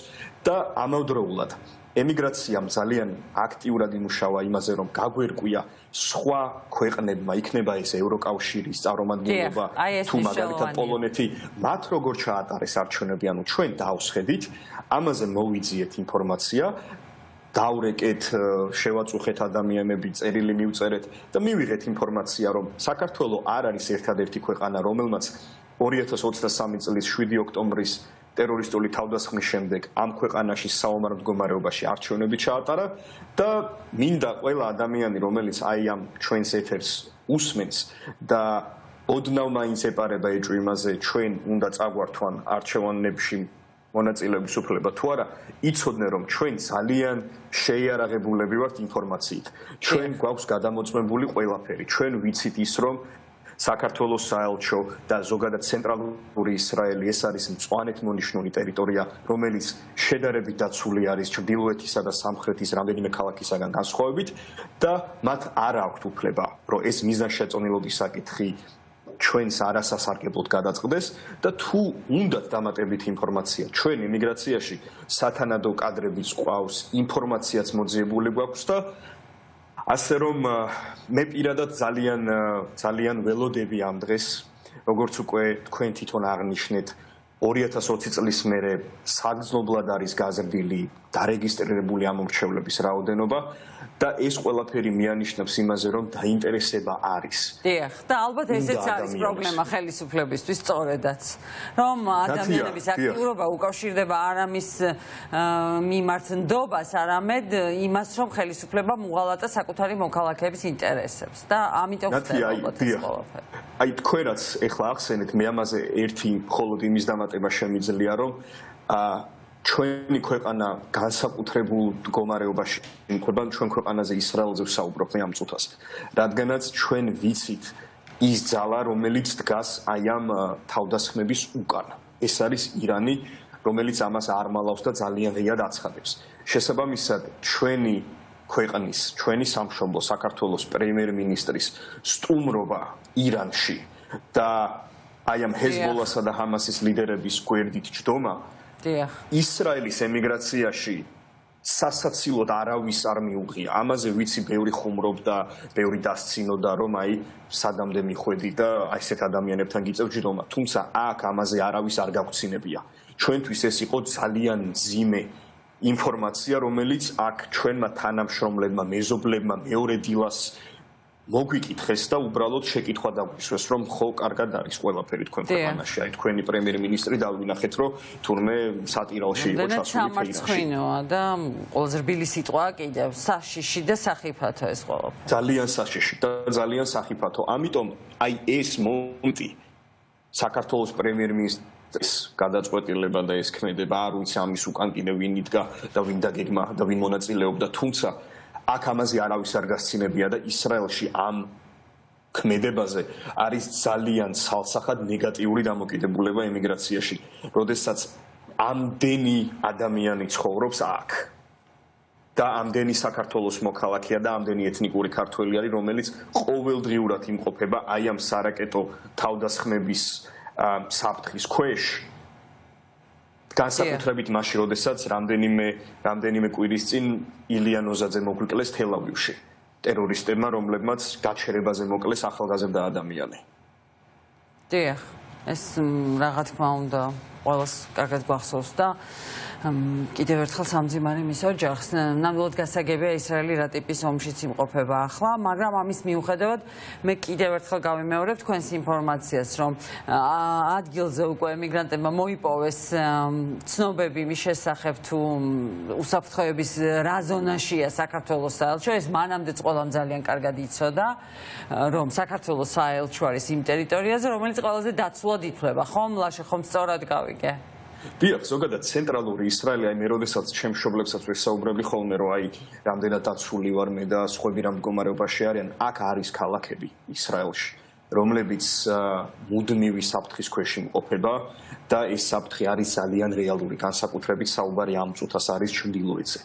და ამავდროულად ემიგრაციამ ძალიან აქტიურად იმუშავა იმაზე რომ გაგვერკვია სხვა ქვეყნებმა. იქნება ეს ევროკავშირის წარმომადგენლობა თუ მაგალითად პოლონეთი. მათ როგორ ჩაატარეს არჩევნები ანუ ჩვენ დაავსხედით ამაზე მოვიძიეთ ინფორმაცია დავრეკეთ, შევაწუხეთ ადამიანები, წერილი მივწერეთ და მივიღეთ ინფორმაცია, რომ საქართველოს არ არის ერთადერთი ქვეყანა, რომელმაც 2023 წლის 7 ოქტომბრის ტერორისტული თავდასხმის შემდეგ ამ ქვეყანაში საომარ მდგომარეობაში არჩევნები ჩაატარა და მინდა ყველა ადამიანი, რომელიც აი ამ ჩვენს ეთერს უსმენს და ოდნავ მაინც ეპარება ეჭვი იმაზე, ჩვენ უნდა წაგვართვან არჩევნებში მონაწილეობის უფლება. თუ არა იცოდნენ რომ ჩვენ ძალიან შეიარაღებულები ვართ ინფორმაციით. ჩვენ გვაქვს გადამოწმებული ყველაფერი. ჩვენ ვიცით ის რომ საქართველოს საელჩო და ზოგადად ცენტრალური ისრაელი ეს არის მწვანეთ მონიშნული ტერიტორია, რომელიც შედარებით დაცული არის ჩრდილოეთისა და სამხრეთის რამდენიმე ქალაქისაგან განსხვავებით და მათ არ აქვთ უფლება, რომ ეს მიზანშეწონილობის საკითხი ჩვენს არასასარგებლოდ გადაწყდეს და თუ უნდათ დამატებით ინფორმაცია ჩვენ იმიგრაციაში სათანადო კადრებიც ყავს, ინფორმაციაც მოძიებული გვაქვს და ასე რომ მე პირადად ძალიან ძალიან ველოდები ამ დღეს როგორც უკვე თქვენ თვითონ აღნიშნეთ 2020 წლის მერე საგზნობლად არის გაზრდილი დარეგისტრირებული ამორჩევლების რაოდენობა და ეს ყველაფერი მიანიშნებს იმაზე, რომ დაინტერესება არის. დიახ, და ალბათ ესეც არის პრობლემა ხელისუფლებისთვის სწორედაც, რომ ადამიანების აქტიურობა უკავშირდება არამის მიმართ ნდობას, არამედ იმას, რომ ხელისუფლება მოღალატა საკუთარი მოქალაქეების ინტერესებს. და ამიტომ ხდება ალბათ ეს ყველაფერი. აი თქვენაც ეხლა ახსენეთ მე ამაზე ერთი მხოლოდ იმის დამატება შემიძლია, რომ აა ჩვენი ქვეყანა განსაკუთრებულ მდგომარეობაში იმყოფება ჩვენ ქვეყანაზე ისრაელზე ვსაუბრობ მე ამ წუთას. რადგანაც ჩვენ ვიცით ის ძალა რომელიც დგას აი ამ თავდასხმების უკან. ეს არის ირანი რომელიც ამას არ მალავს და ძალიან ღიად აცხადებს. შესაბამისად ჩვენი ქვეყნის ჩვენი სამშობლო საქართველოს პრემიერ-მინისტრის სტუმრობა ირანში და აი ამ ჰეზბოლასა და ჰამასის ლიდერების გვერდით ჯდომა დიახ. ისრაელის ემიგრაციაში სასაცილოდ არავის არ მიუღია. ამაზე ვიცი ბევრი ხუმრობდა, ბევრი დასცინოდა, რომ აი სადამდე მიხვედი და აი ესეთ ადამიანებთან გიწევ ჯდომა. თუმცა აქ ამაზე არავის არ გაგვცინებია. ჩვენთვის ეს იყო ძალიან ძიმე ინფორმაცია, რომელიც აქ ჩვენმა თანამშრომლებმა, მეზობლებმა მეორე დილას მოგვიკითხეს და უბრალოდ შეკითხვა დაგვისვეს რომ ხო კარგად არის ყველაფერი თქვენ ქვეყანაში. აი თქვენი პრემიერ-მინისტრი დავინახეთ რომ თურმე სატირალში იყო ჩასული სამარცხინოა და ყველაზე რბილი სიტყვაა კიდევ საშიში და სახიფათო ეს ყველაფერი. ძალიან საშიში და ძალიან სახიფათო. ამიტომ აი ეს მომენტი საქართველოს პრემიერ-მინისტრის გადაწყვეტილება და ეს ქმედება არ ვიცი ამის უკან კიდევ ვინ იდგა და ვინ დაგეგმა და ვინ მონაწილეობდა თუმცა აქ ამაზე არავის არ გასცინებია და ისრაელში ამ ქმედებაზე არის ძალიან ცალსახად ნეგატიური დამოკიდებულება ემიგრაციაში. როდესაც ამდენი ადამიანი ცხოვრობს აქ და ამდენი საქართველოს მოქალაქეა და ამდენი ეთნიკური ქართველი არის, რომელიც ყოველდღიურად იმყოფება აი ამ სარაკეტო თავდასხმების საფრთხის ქვეშ, განსაკუთრებით მაშინ, როდესაც რამდენიმე რამდენიმე კვირის წინ ილია ნოზაძე მოგვიკლეს თელავივში ტერორისტებმა, რომლებმაც გაჩერებაზე მოკლეს ახალგაზრდა ადამიანი. დიახ, ეს რაღა თქმა უნდა, ყველას კარგად გვახსოვს და კიდევ ერთხელ სამძიმარი მის ოჯახს ნამდვილად გასაგებია ისრაელი რა ტიპის ომშიც იმყოფება ახლა, მაგრამ ამის მიუხედავად მე კიდევ ერთხელ გავიმეორებ თქვენს ინფორმაციას, რომ ადგილზე უკვე ემიგრანტებმა მოიპოვეს ცნობები მის შესახებ თუ უსაფრთხოების რა ზონაშია საქართველოს საელჩო, ეს მანამდეც ყველამ ძალიან კარგად იცოდა, რომ საქართველოს საელჩო არის იმ ტერიტორიაზე, რომელიც ყველაზე დაცულად ითვლება, ხომ? ლაშე ხომ სწორად გავიგე? დიახ, ზოგადად ცენტრალური ისრაელი, აი მე როდესაც ჩემ მშობლებსაც ვესაუბრები ხოლმე, რომ აი რამდენად დაცული ვარ მე და სხვები რამ მდგომარეობაში არიან, აქ არის ქალაქები ისრაელში, რომლებიც მუდმივი საფრთხის ქვეშ იმყოფება და ეს საფრთხე არის ძალიან რეალური, განსაკუთრებით საუბარი ამ წუთას არის ჩრდილოეთზე.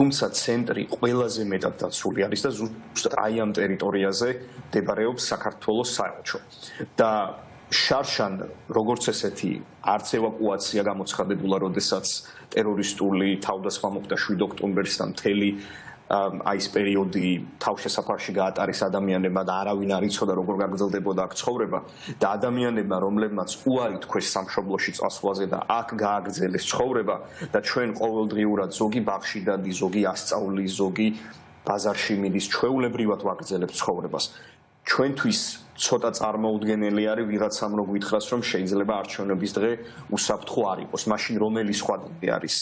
თუმცა ცენტრი ყველაზე მეტად დაცული არის და ზუსტად აი ამ ტერიტორიაზე მდებარეობს საქართველოს საელჩო. და შარშან როგორც ესეთი არც ევაკუაცია გამოცხადებულა, როდესაც ტერორისტული თავდასხმა მოხდა 7 ოქტომბერს და მთელი აი ეს პერიოდი თავშესაფარში გაატარეს ადამიანებმა და არავინ არ იცოდა როგორ გაგრძელდებოდა აქ ცხოვრება და ადამიანებმა რომლებმაც უარი თქვეს სამშობლოში წასვლაზე და აქ გააგრძელეს ცხოვრება და ჩვენ ყოველდღიურად ზოგი ბაღში დადი, ზოგი ასწავლი, ზოგი ბაზარში მიდის, ჩვეულებრივად ვაგრძელებთ ცხოვრებას. ჩვენთვის ცოტა წარმოუდგენელი არის ვიღაცამ რო გვითხრას რომ შეიძლება არჩევნების დღე უსაფრთხო არ იყოს. მაშინ რომელი სხვა დღე არის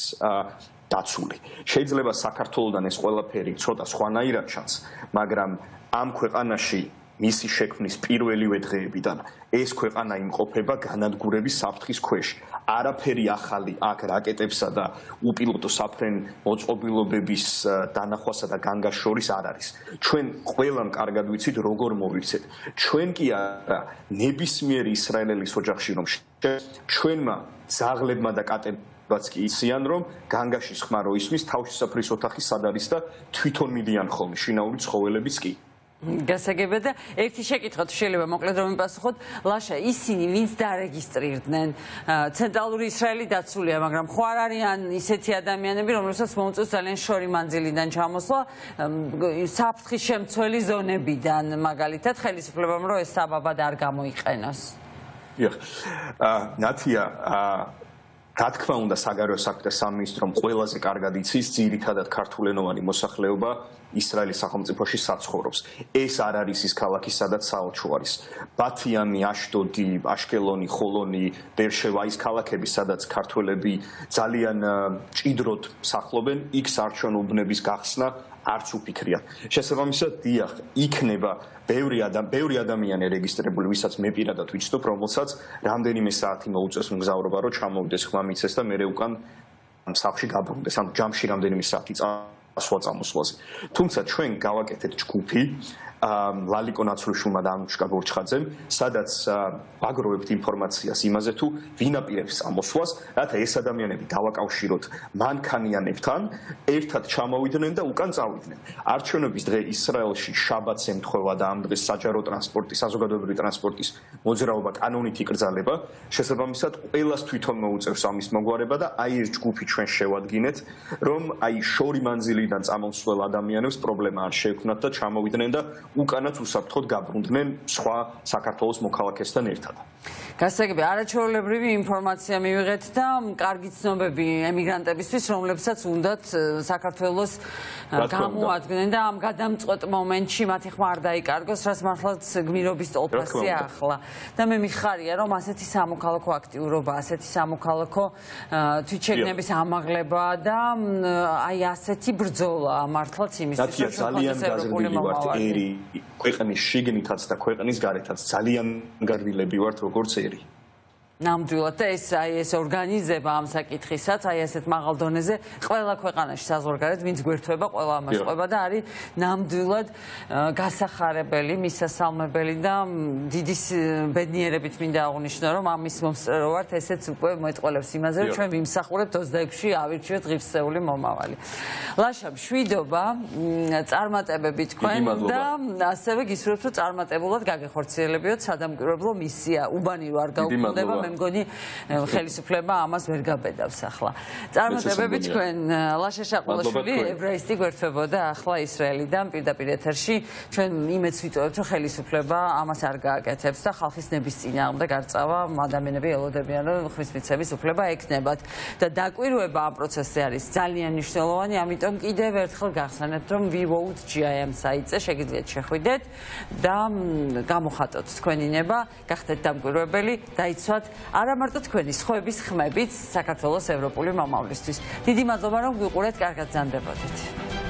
დაცული? შეიძლება საქართველოსდან ეს ყველაფერი ცოტა სხვანაირად ჩანს მაგრამ ამ ქვეყანაში მისი შექმნის პირველივე დღეებიდან ეს ქვეყანა იმყოფება განადგურების საფრთხის ქვეშ. არაფერი ახალი აქ რაკეტებსა და უპილოტო საფრენ მოწყობილობების დანახვასა და განგას შორის არ არის. ჩვენ ყველამ კარგად ვიცით როგორ მოვიქცეთ. ჩვენ კი არა ნებისმიერი ისრაელის ოჯახში რომ ჩვენმა ზაღლებმა და კატებმაც კი იციან რომ განგაშის ხმა რო ისმის თავშესაფრის ოთახი სად არის და თვითონ მიდიან ხოლმე შინაური ცხოველებიც კი გასაგებია და ერთი შეკითხვა თუ შეიძლება მოკლედ რომ მიპასუხოთ ლაშა ისინი ვინც დარეგისტრირდნენ? ცენტრალური ისრაელი დაცულია მაგრამ ხო არ არიან ისეთი ადამიანები რომლებსაც მოუწევს ძალიან შორი მანძილიდან ჩამოსვლა საფრთხის შემცველი ზონებიდან მაგალითად ხელისუფლებამ რომ ეს საბაბად არ გამოიყენოს. დიახ ნათია რა თქმა უნდა საგარეო საქმეთა სამინისტრომ ყველაზე კარგად იცის ძირითადად ქართულენოვანი მოსახლეობა ისრაელის სახელმწიფოში საცხოვრობს. ეს არ არის ის ქალაქი, სადაც საალჩო არის. ბათიანი, აშდოდი, აშკელონი, ხოლონი, ბერშევა ის ქალაქები, სადაც ქართველები ძალიან ჭიდროდ სახლობენ, იქ საარჩევნო გახსნა არც უფიქრია. შესაბამისად, დიახ, იქნება ბევრი ადამიანი, ბევრი ადამიანი რეგისტრირებული, ვისაც მე პირადად ვიცნობ, რომელსაც რამდენიმე საათი მოუწევს მგზავრობა, რომ ჩამოვიდეს ხმა მიცეს და მე უკან სახლში გაბრუნდეს, ან ჯამში რამდენიმე საათი წასვლა წამოსვლაზე. თუმცა ჩვენ გავაკეთეთ ჯგუფი, ლალიკო ნაცრუშულმა და ანუშკა გორჩხაძემ, სადაც აგროვებთ ინფორმაციას იმაზე თუ ვინ აპირებს ამოსვლას, რათა ეს ადამიანები დავაკავშიროთ მანქანიანებთან, ერთად ჩამოვიდნენ და უკან წავიდნენ. არჩევნების დღე ისრაელში შაბათს ემთხვევა და ამ დღეს საჯარო ტრანსპორტის, საზოგადოებრივი ტრანსპორტის მოძრაობა კანონით იკრძალება. შესაბამისად, ყველას თვითონ მოუწევს ამის მოგვარება და აი ეს ჯგუფი ჩვენ შევადგინეთ, რომ აი შორი მანძილიდან წამოსულ ადამიანებს პრობლემა არ შეექმნათ და ჩამოვიდნენ და უკანაც უსაფრთხოდ გაბრუნდნენ სხვა საქართველოს მოქალაქესთან ერთად. გასაგები არაჩვეულებრივი ინფორმაცია მივიღეთ და კარგი ცნობები ემიგრანტებისთვის, რომლებსაც უნდათ საქართველოს გამოადგენენ და ამ გადამწყვეტ მომენტში მათი ხმა არ დაიკარგოს, რაც მართლაც გმირობის ტოლფასია ახლა. და მე მიხარია, რომ ასეთი სამოქალაქო აქტიურობა, ასეთი სამოქალაქო თვითშეგნების ამაღლება და აი ასეთი ბრძოლა მართლაც იმისთვის, რომ ძალიან გაზრდილი ვართ. ერი ქვეყნის შიგნითაც და ქვეყნის გარეთაც ძალიან გარვილები ვართ როგორც ერი ნამდვილად და ეს აი ეს ორგანიზება ამ საკითხისაც აი ასეთ მაღალ დონეზე ყველა ქვეყანაში საზღვარგარეთ ვინც გვერდება ყველა ამას ყვება და არის ნამდვილად გასახარებელი მისასალმებელი და დიდი ბედნიერებით მინდა აღნიშნო რომ ამის მომსწრო ვართ ესეც უკვე მეტყოლებს იმაზე რომ ჩვენ ვიმსახურებთ 26-ში ავირჩიოთ ღირსეული მომავალი. ლაშა მშვიდობა წარმატებები თქვენ და ასევე გისურვებთ რომ წარმატებულად გაგეხორციელებიოთ სადამკვირვებლო მისია. უბანი რო არ გაუქმდება მე მგონი ხელისუფლება ამას ვერ გაბედავს ახლა. წარმატებები თქვენ ლაშა შაყულაშვილი ებრაისტი გვერდთვებოდა ახლა ისრაელიდან პირდაპირ ეთერში. ჩვენ იმედს ვიწევთ რომ ხელისუფლება ამას არ გააკეთებს და ხალხის ნების წინააღმდეგ არ წავა. ადამიანები ელოდებიან რომ ხმის მიცემის უფლება ექნებათ. და დაკვირვება ამ პროცესზე არის ძალიან მნიშვნელოვანი ამიტომ კიდევ ერთხელ გახსენებთ რომ VVote GIM საიტზე შეგიძლიათ შეხვიდეთ და გამოხატოთ თქვენი ნება გახდეთ დამკვირვებელი დაიცვათ არა მარტო თქვენი სხვების ხმებით საქართველოს ევროპული მომავლისთვის. დიდი მადლობა რომ გვიყურეთ, კარგად ზანდებოდით.